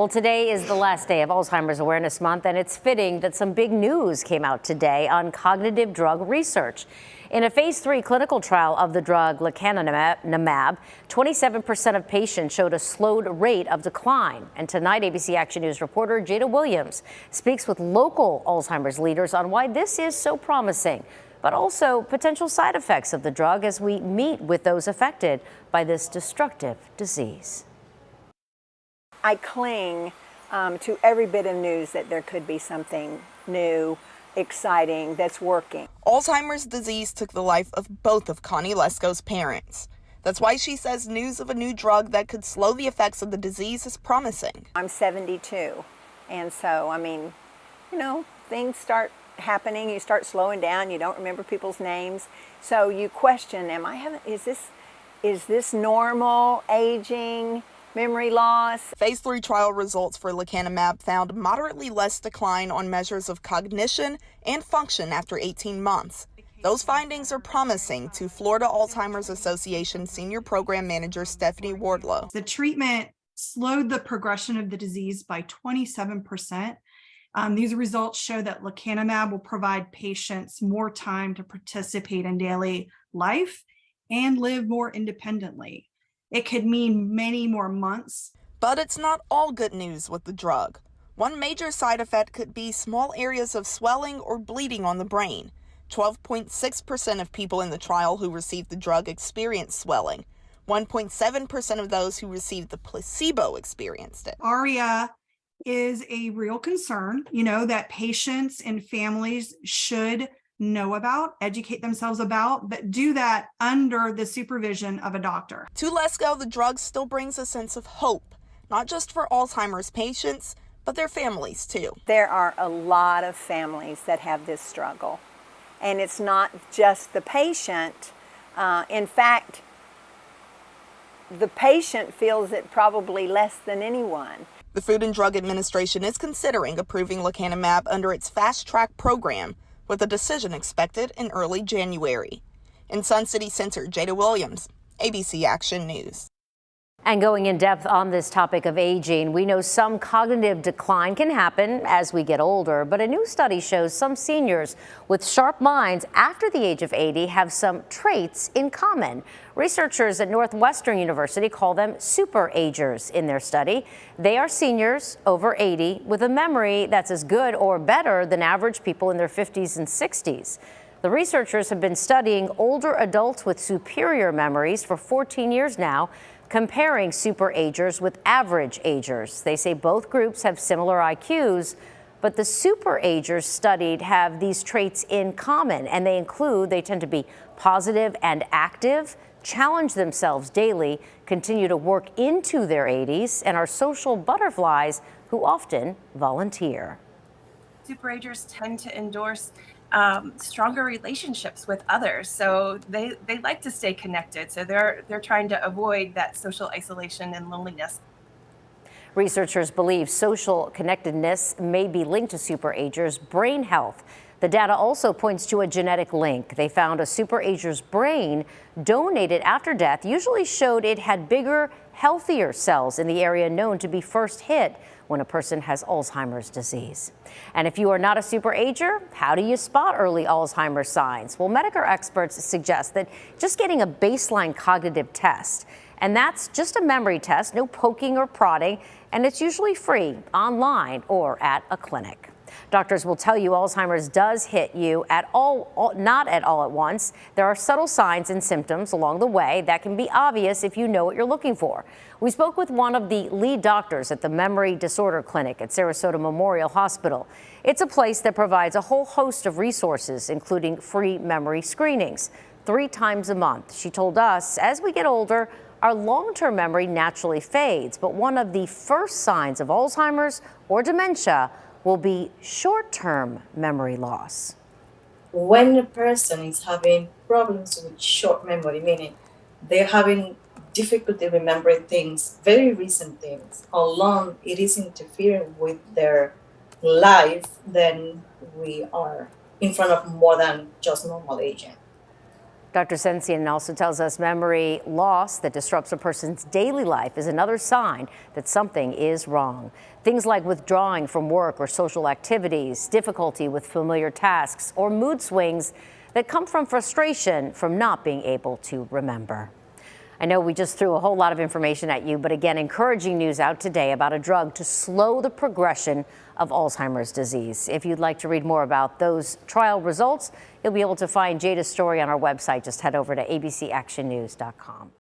Well, today is the last day of Alzheimer's Awareness Month, and it's fitting that some big news came out today on cognitive drug research. In a phase three clinical trial of the drug lecanemab, 27% of patients showed a slowed rate of decline. And tonight, ABC Action News reporter Jada Williams speaks with local Alzheimer's leaders on why this is so promising, but also potential side effects of the drug as we meet with those affected by this destructive disease. I cling um, to every bit of news that there could be something new, exciting, that's working. Alzheimer's disease took the life of both of Connie Lesko's parents. That's why she says news of a new drug that could slow the effects of the disease is promising. I'm 72, and so, I mean, you know, things start happening, you start slowing down, you don't remember people's names, so you question, am I having, is this, is this normal, aging? Memory loss. Phase 3 trial results for lecanemab found moderately less decline on measures of cognition and function after 18 months. Those findings are promising to Florida Alzheimer's Association Senior Program Manager Stephanie Wardlow. The treatment slowed the progression of the disease by 27%. Um, these results show that lecanemab will provide patients more time to participate in daily life and live more independently. It could mean many more months. But it's not all good news with the drug. One major side effect could be small areas of swelling or bleeding on the brain. 12.6% of people in the trial who received the drug experienced swelling. 1.7% of those who received the placebo experienced it. ARIA is a real concern, you know, that patients and families should know about, educate themselves about, but do that under the supervision of a doctor. To Lesko, the drug still brings a sense of hope, not just for Alzheimer's patients, but their families too. There are a lot of families that have this struggle, and it's not just the patient. Uh, in fact, the patient feels it probably less than anyone. The Food and Drug Administration is considering approving lecanemab under its fast track program with a decision expected in early January. In Sun City Center, Jada Williams, ABC Action News. And going in depth on this topic of aging, we know some cognitive decline can happen as we get older, but a new study shows some seniors with sharp minds after the age of 80 have some traits in common. Researchers at Northwestern University call them super agers in their study. They are seniors over 80 with a memory that's as good or better than average people in their 50s and 60s. The researchers have been studying older adults with superior memories for 14 years now comparing super agers with average agers. They say both groups have similar IQs, but the super agers studied have these traits in common, and they include they tend to be positive and active, challenge themselves daily, continue to work into their 80s, and are social butterflies who often volunteer. Superagers tend to endorse um, stronger relationships with others. So they, they like to stay connected. So they're they're trying to avoid that social isolation and loneliness. Researchers believe social connectedness may be linked to superagers' brain health. The data also points to a genetic link. They found a superager's brain donated after death usually showed it had bigger, healthier cells in the area known to be first hit when a person has Alzheimer's disease. And if you are not a superager, how do you spot early Alzheimer's signs? Well, Medicare experts suggest that just getting a baseline cognitive test, and that's just a memory test, no poking or prodding, and it's usually free online or at a clinic. Doctors will tell you Alzheimer's does hit you at all, all, not at all at once. There are subtle signs and symptoms along the way that can be obvious if you know what you're looking for. We spoke with one of the lead doctors at the Memory Disorder Clinic at Sarasota Memorial Hospital. It's a place that provides a whole host of resources, including free memory screenings, three times a month. She told us as we get older, our long-term memory naturally fades, but one of the first signs of Alzheimer's or dementia will be short-term memory loss. When a person is having problems with short memory, meaning they're having difficulty remembering things, very recent things, how long it is interfering with their life, then we are in front of more than just normal aging. Dr. Sensian also tells us memory loss that disrupts a person's daily life is another sign that something is wrong. Things like withdrawing from work or social activities, difficulty with familiar tasks, or mood swings that come from frustration from not being able to remember. I know we just threw a whole lot of information at you, but again, encouraging news out today about a drug to slow the progression of Alzheimer's disease. If you'd like to read more about those trial results, you'll be able to find Jada's story on our website. Just head over to abcactionnews.com.